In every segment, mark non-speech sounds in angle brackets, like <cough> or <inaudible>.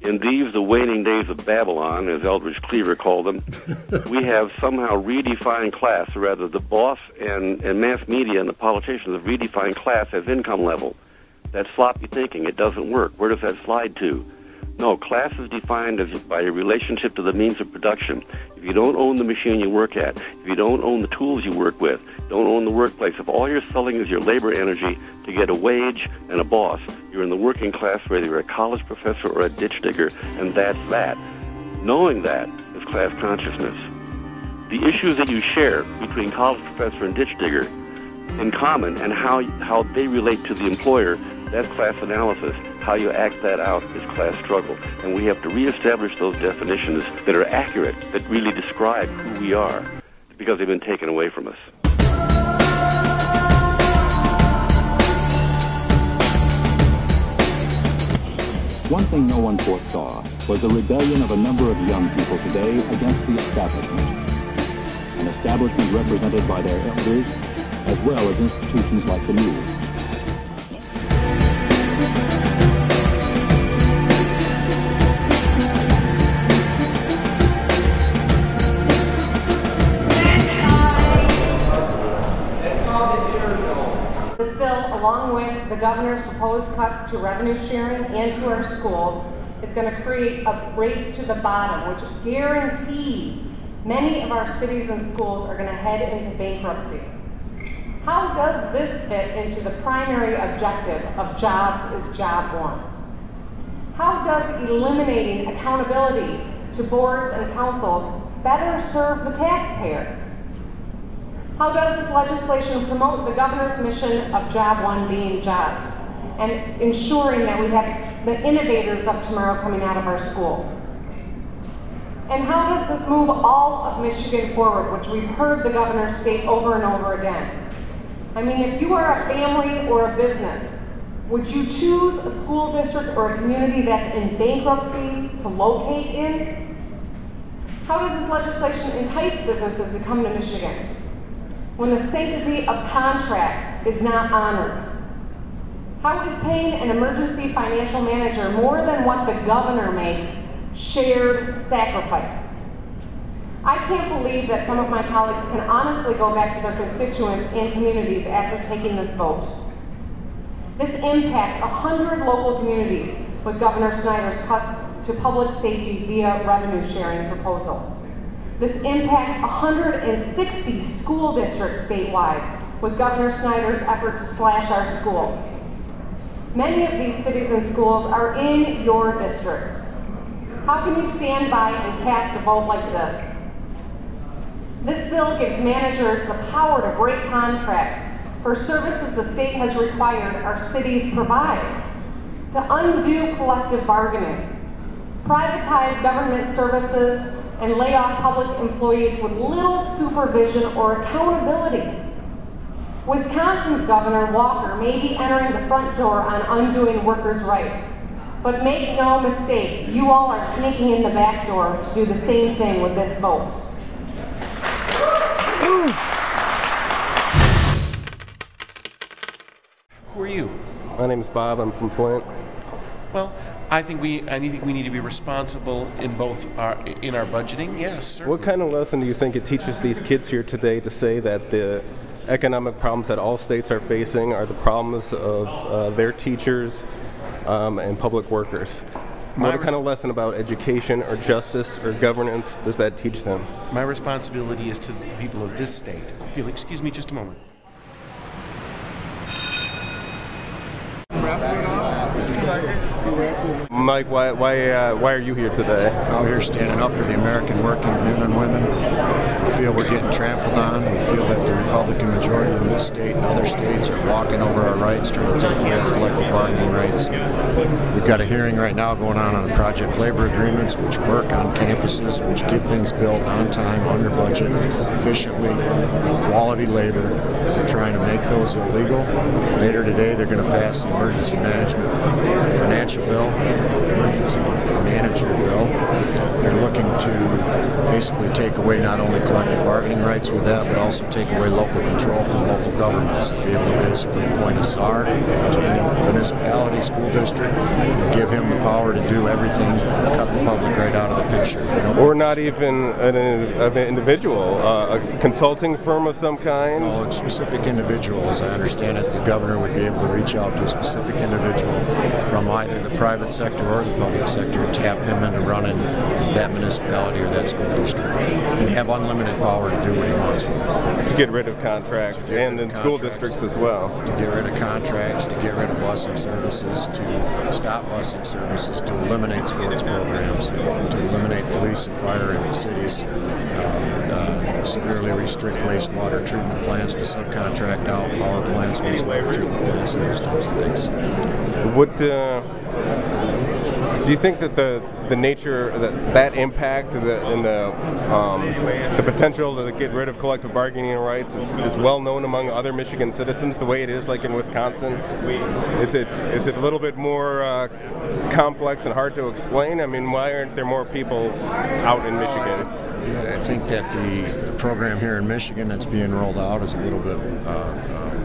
in these, the waning days of Babylon, as Eldridge Cleaver called them, <laughs> we have somehow redefined class, or rather, the boss and, and mass media and the politicians have redefined class as income level. That's sloppy thinking. It doesn't work. Where does that slide to? No, class is defined as by your relationship to the means of production. If you don't own the machine you work at, if you don't own the tools you work with, don't own the workplace, if all you're selling is your labor energy to get a wage and a boss, you're in the working class whether you're a college professor or a ditch digger, and that's that. Knowing that is class consciousness. The issues that you share between college professor and ditch digger in common and how, how they relate to the employer, that's class analysis. How you act that out is class struggle. And we have to reestablish those definitions that are accurate, that really describe who we are, because they've been taken away from us. One thing no one foresaw was the rebellion of a number of young people today against the establishment. An establishment represented by their elders, as well as institutions like the News. The governor's proposed cuts to revenue sharing and to our schools, is going to create a race to the bottom, which guarantees many of our cities and schools are going to head into bankruptcy. How does this fit into the primary objective of Jobs is Job One? How does eliminating accountability to boards and councils better serve the taxpayer? How does this legislation promote the governor's mission of Job One being jobs and ensuring that we have the innovators of tomorrow coming out of our schools? And how does this move all of Michigan forward, which we've heard the governor state over and over again? I mean, if you are a family or a business, would you choose a school district or a community that's in bankruptcy to locate in? How does this legislation entice businesses to come to Michigan? When the sanctity of contracts is not honored? How is paying an emergency financial manager more than what the governor makes shared sacrifice? I can't believe that some of my colleagues can honestly go back to their constituents and communities after taking this vote. This impacts 100 local communities with Governor Snyder's cuts to public safety via revenue sharing proposal. This impacts 160 school districts statewide with Governor Snyder's effort to slash our schools. Many of these cities and schools are in your districts. How can you stand by and cast a vote like this? This bill gives managers the power to break contracts for services the state has required our cities provide, to undo collective bargaining, privatize government services and lay off public employees with little supervision or accountability. Wisconsin's Governor Walker may be entering the front door on undoing workers' rights. But make no mistake, you all are sneaking in the back door to do the same thing with this vote. Who are you? My name is Bob. I'm from Flint. Well, I think we I think we need to be responsible in both our in our budgeting. Yes. Certainly. What kind of lesson do you think it teaches these kids here today to say that the economic problems that all states are facing are the problems of uh, their teachers um, and public workers? My what kind of lesson about education or justice or governance does that teach them? My responsibility is to the people of this state. Excuse me just a moment. Mike, why why uh, why are you here today? Out here standing up for the American working men and women. We feel we're getting trampled on. We feel that the Republican majority in this state and other states are walking over our rights, trying to take away our collective bargaining rights. We've got a hearing right now going on on the project labor agreements, which work on campuses, which get things built on time, under budget, efficiently, quality labor. We're trying to make those illegal. Later today, they're going to pass the emergency management financial bill emergency manager bill. They're looking to basically take away not only collective bargaining rights with that, but also take away local control from local governments. Be able to basically appoint a czar to any municipality, school district, and give him the power to do everything, cut the public right out of the picture. You know, Or not even an, an individual, uh, a consulting firm of some kind. Well, a specific individual, as I understand it, the governor would be able to reach out to a specific individual from either the private sector or the public sector tap him into running that municipality or that school district and have unlimited power to do what he wants with it. to get rid of contracts and in of school districts as well. To get rid of contracts, to get rid of busing services, to stop busing services, to eliminate sports programs, to eliminate police and fire in the cities, uh, uh, severely restrict wastewater treatment plants to subcontract out power plants, wastewater treatment plants, and those types of things. What uh, do you think that the the nature that that impact the, and the um, the potential to get rid of collective bargaining rights is, is well known among other Michigan citizens the way it is like in Wisconsin? Is it is it a little bit more uh, complex and hard to explain? I mean, why aren't there more people out in Michigan? I think that the, program here in Michigan that's being rolled out is a little bit, uh, uh,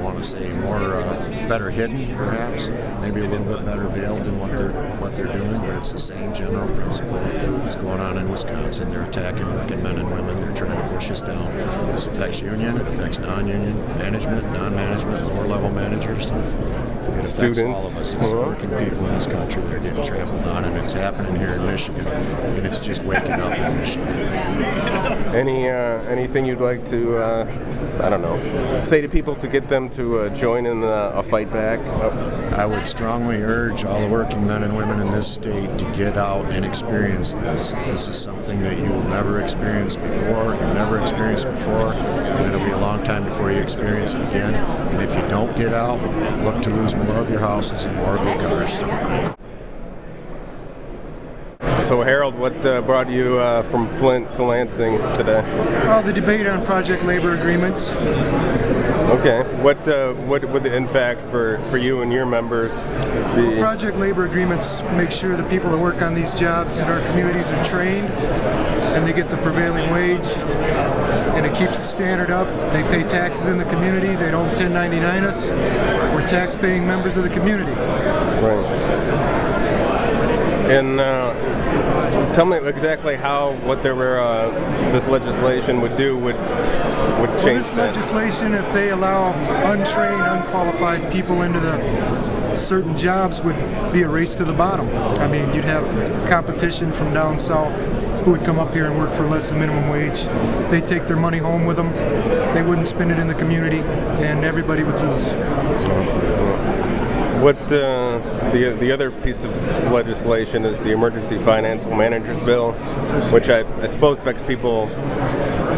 want to say more uh, better hidden, perhaps, maybe a little bit better veiled in what they're what they're doing, but it's the same general principle that's going on in Wisconsin. They're attacking working men and women. They're trying to push us down. This affects union. It affects non-union management, non-management, lower-level managers. It affects all of us. It's Uh-huh. working people in this country that are getting trampled on, and it's happening here in Michigan, and it's just waking up in Michigan. Any uh, anything you'd like to uh, I don't know say to people to get them to uh, join in a fight back? Oh, I would strongly urge all the working men and women in this state to get out and experience this. This is something that you will never experience before. You've never experienced before, and it'll be a long time before you experience it again. And if you don't get out, look to lose more of your houses and more of your cars. So Harold, what uh, brought you uh, from Flint to Lansing today? Well, the debate on project labor agreements. Okay, what uh, what would the impact for, for you and your members be? Project labor agreements make sure the people that work on these jobs in our communities are trained and they get the prevailing wage and it keeps the standard up. They pay taxes in the community. They don't 1099 us. We're tax paying members of the community. Right. And uh, tell me exactly how what there were uh, this legislation would do would would Well, change this that. legislation, if they allow untrained, unqualified people into the certain jobs, would be a race to the bottom. I mean, you'd have competition from down south who would come up here and work for less than minimum wage. They'd take their money home with them. They wouldn't spend it in the community, and everybody would lose. What uh, the the other piece of legislation is the Emergency Financial Managers Bill, which I, I suppose affects people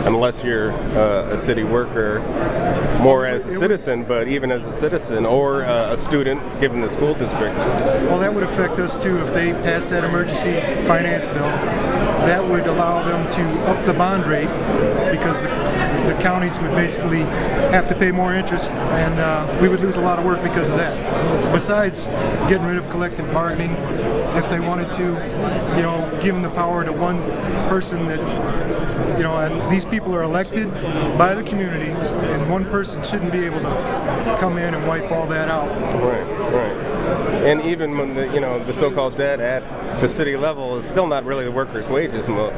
unless you're uh, a city worker more as a citizen, but even as a citizen or uh, a student given the school district. Well, that would affect us too if they pass that emergency finance bill. That would allow them to up the bond rate because the, the counties would basically have to pay more interest, and uh, we would lose a lot of work because of that. Besides getting rid of collective bargaining, if they wanted to, you know, giving the power to one person that, you know, and these people are elected by the community, and one person shouldn't be able to come in and wipe all that out. Right, right. And even when the you know the so-called debt at the city level is still not really the workers' wages mo-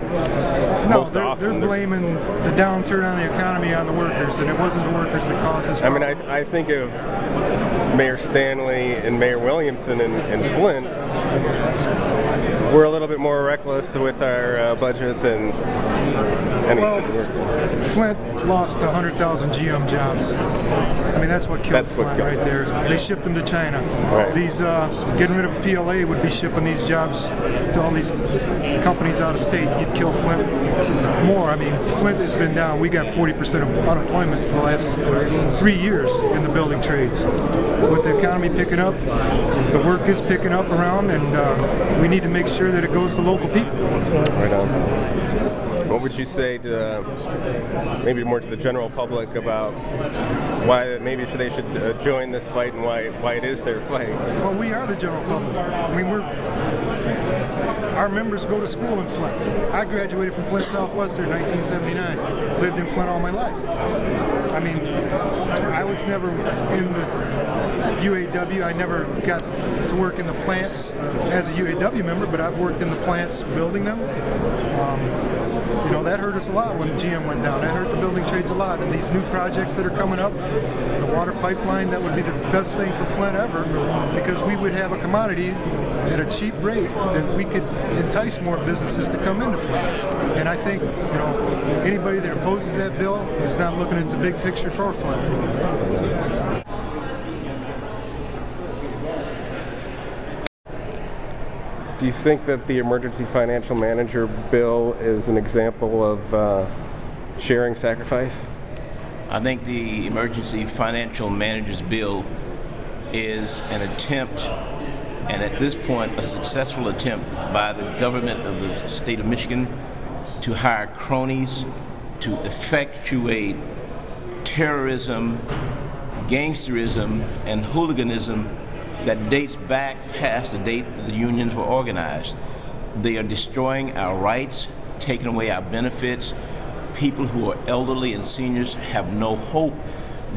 No, most they're, often. they're blaming the downturn on the economy on the workers, and it wasn't the workers that caused this. I mean. I, I think of Mayor Stanley and Mayor Williamson and, in Flint. We're a little bit more reckless with our uh, budget than any Well, city worker. Flint lost 100,000 GM jobs. I mean, that's what killed That's what Flint killed right there. They shipped them to China. Right. These uh, getting rid of PLA would be shipping these jobs to all these companies out of state. You'd kill Flint more. I mean, Flint has been down. We got 40% of unemployment for the last three years in the building trades. With the economy picking up, the work is picking up around, and uh, we need to make sure that it goes to local people. Right on. What would you say to uh, maybe more to the general public about why maybe should they should uh, join this fight and why why it is their fight? Well, we are the general public. I mean, we're our members go to school in Flint. I graduated from Flint Southwestern in 1979. Lived in Flint all my life. I mean, I was never in the UAW. I never got to work in the plants as a UAW member, but I've worked in the plants building them. Um, you know, that hurt us a lot when GM went down. That hurt the building trades a lot. And these new projects that are coming up, the water pipeline, that would be the best thing for Flint ever because we would have a commodity at a cheap rate that we could entice more businesses to come into Flint. And I think, you know, anybody that opposes that bill is not looking at the big picture for Flint. Do you think that the emergency financial manager bill is an example of uh, sharing sacrifice? I think the emergency financial managers bill is an attempt, and at this point, a successful attempt by the government of the state of Michigan to hire cronies to effectuate terrorism, gangsterism, and hooliganism that dates back past the date the unions were organized. They are destroying our rights, taking away our benefits. People who are elderly and seniors have no hope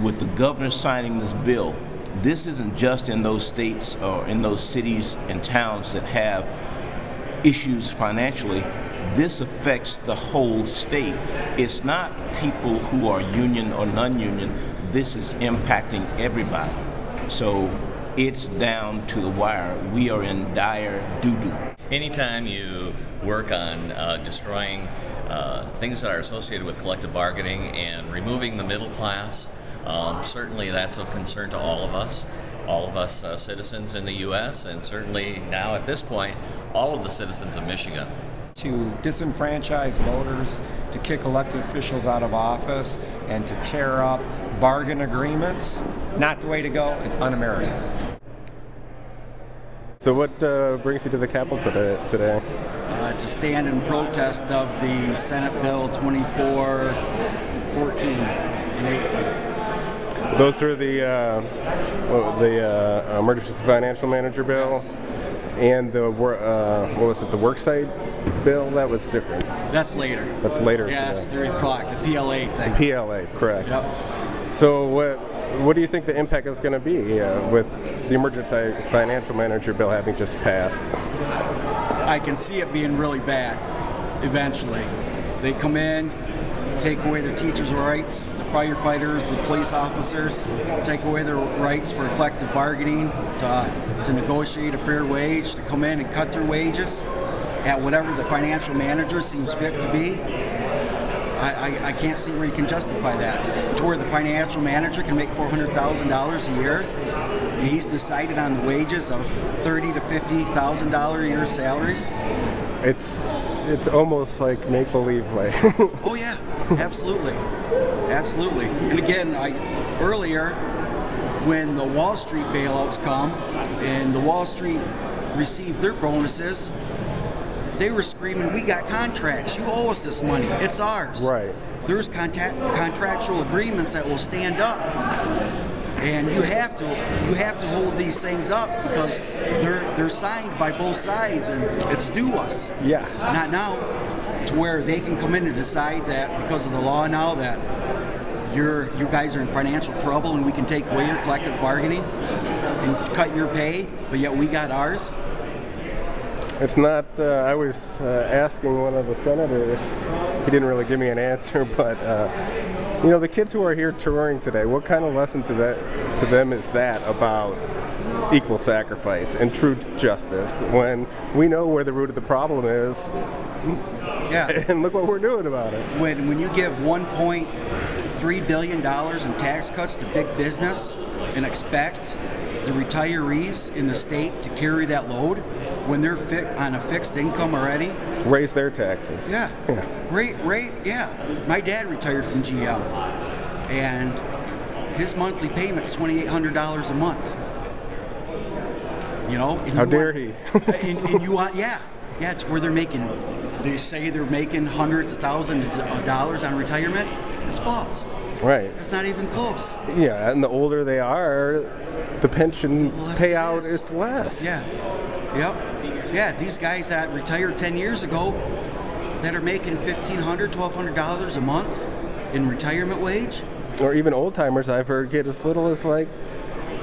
with the governor signing this bill. This isn't just in those states or in those cities and towns that have issues financially. This affects the whole state. It's not people who are union or non union. This is impacting everybody. So it's down to the wire. We are in dire doo doo. Anytime you work on uh, destroying uh, things that are associated with collective bargaining and removing the middle class, um, certainly that's of concern to all of us, all of us uh, citizens in the U.S., and certainly now at this point, all of the citizens of Michigan. To disenfranchise voters, to kick elected officials out of office, and to tear up bargain agreements, not the way to go. It's un American. So, what uh, brings you to the Capitol today? today? Uh, to stand in protest of the Senate Bill 2414 and 18. Those are the uh, well, the uh, emergency financial manager bill, Yes. and the uh, what was it? The worksite bill that was different. That's later. That's later. Yeah, that's 3 o'clock, the PLA thing. PLA, correct. Yep. So what what do you think the impact is going to be uh, with the emergency financial manager bill having just passed? I can see it being really bad eventually. They come in, take away their teachers' rights, the firefighters, the police officers, take away their rights for collective bargaining, to, to negotiate a fair wage, to come in and cut their wages at whatever the financial manager seems fit to be. I, I, I can't see where you can justify that. To where the financial manager can make $400,000 a year, and he's decided on the wages of thirty to $50,000 a year salaries. It's it's almost like make believe like Oh yeah, absolutely, absolutely. And again, I earlier when the Wall Street bailouts come and the Wall Street received their bonuses, they were screaming, "We got contracts. You owe us this money. It's ours." right. There's contact, contractual agreements that will stand up, and you have to you have to hold these things up because they're they're signed by both sides, and it's due us. Yeah. Not now, to where they can come in and decide that because of the law now that you're you guys are in financial trouble and we can take away your collective bargaining and cut your pay, but yet we got ours. It's not. Uh, I was uh, asking one of the senators. He didn't really give me an answer, <laughs> but uh, you know, the kids who are here touring today. What kind of lesson to that to them is that about equal sacrifice and true justice? When we know where the root of the problem is, Yeah. <laughs> and look what we're doing about it. when when you give 1.3 billion dollars in tax cuts to big business and expect the retirees in the state to carry that load when they're on a fixed income already. Raise their taxes. Yeah. Yeah. Great, great. Yeah. My dad retired from GM, and his monthly payment's twenty eight hundred dollars a month. You know. How you dare want- he? <laughs> and, and you want, yeah, yeah, it's where they're making. They say they're making hundreds of thousands of dollars on retirement. It's false. Right. It's not even close. Yeah, and the older they are, the pension less payout is. is less. Yeah. Yep. Yeah, these guys that retired 10 years ago that are making $1,500, $1,200 a month in retirement wage. Or even old timers I've heard get as little as like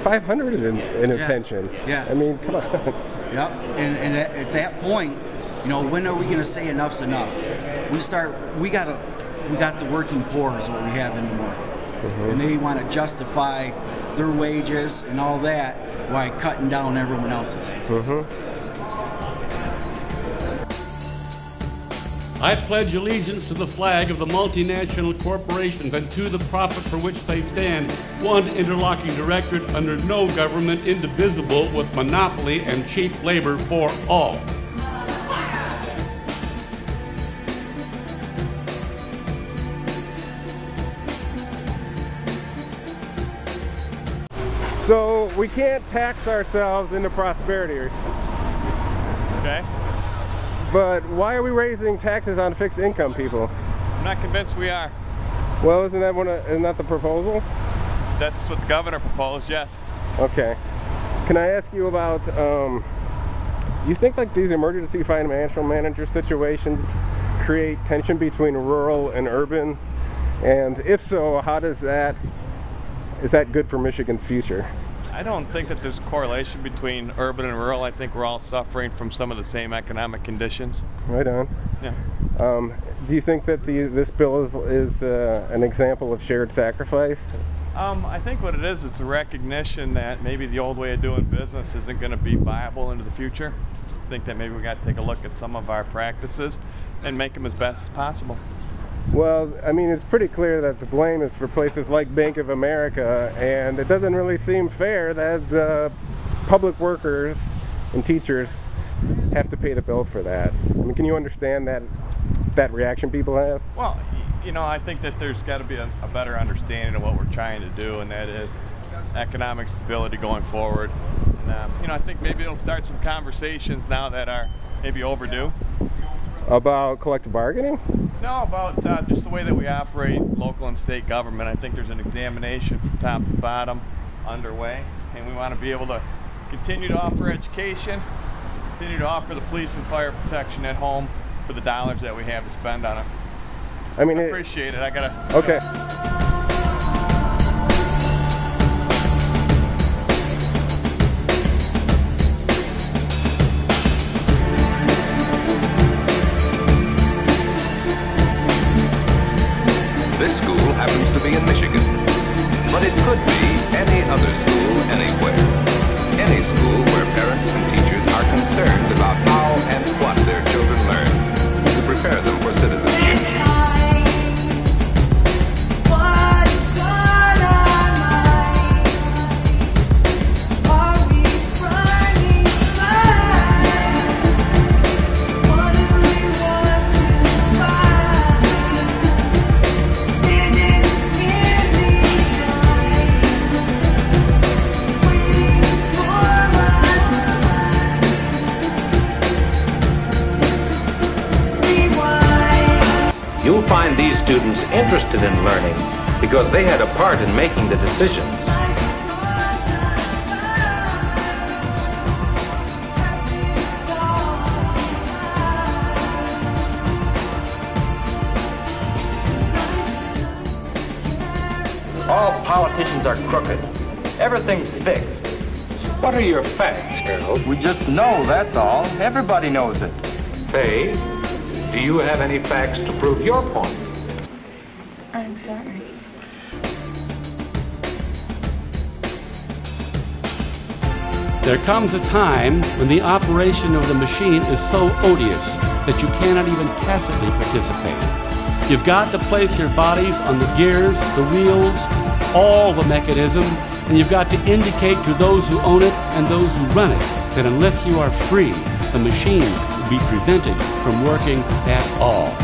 500 in, in a Yeah. pension. Yeah. I mean, come on. <laughs> Yep. And, and at, at that point, you know, when are we going to say enough's enough? We start. We got to. We got the working poor is what we have anymore, mm-hmm. and they want to justify their wages and all that by cutting down everyone else's. Mm-hmm. I pledge allegiance to the flag of the multinational corporations and to the profit for which they stand, one interlocking directorate under no government indivisible with monopoly and cheap labor for all. So we can't tax ourselves into prosperity. Okay. But why are we raising taxes on fixed income people? I'm not convinced we are. Well, isn't that one? Of, isn't that the proposal? That's what the governor proposed, yes. Okay. Can I ask you about? Um, do you think like these emergency financial manager situations create tension between rural and urban? And if so, how does that? Is that good for Michigan's future? I don't think that there's correlation between urban and rural. I think we're all suffering from some of the same economic conditions. Right on. Yeah. Um, do you think that the this bill is is uh, an example of shared sacrifice? Um, I think what it is, it's a recognition that maybe the old way of doing business isn't going to be viable into the future. I think that maybe we got to take a look at some of our practices and make them as best as possible. Well, I mean, it's pretty clear that the blame is for places like Bank of America, and it doesn't really seem fair that uh, public workers and teachers have to pay the bill for that. I mean, can you understand that that reaction people have? Well, you know, I think that there's got to be a, a better understanding of what we're trying to do, and that is economic stability going forward. And, um, you know, I think maybe it'll start some conversations now that are maybe overdue. About collective bargaining? No, about uh, just the way that we operate local and state government. I think there's an examination from top to bottom underway, and we want to be able to continue to offer education, continue to offer the police and fire protection at home for the dollars that we have to spend on it. I mean, I it, appreciate it. I gotta. okay. Happens to be in Michigan, but it could be any other school anywhere. Interested in learning because they had a part in making the decisions. All politicians are crooked. Everything's fixed. What are your facts, Harold? We just know, that's all. Everybody knows it. Faye, do you have any facts to prove your point? There comes a time when the operation of the machine is so odious that you cannot even tacitly participate. You've got to place your bodies on the gears, the wheels, all the mechanism, and you've got to indicate to those who own it and those who run it that unless you are free, the machine will be prevented from working at all.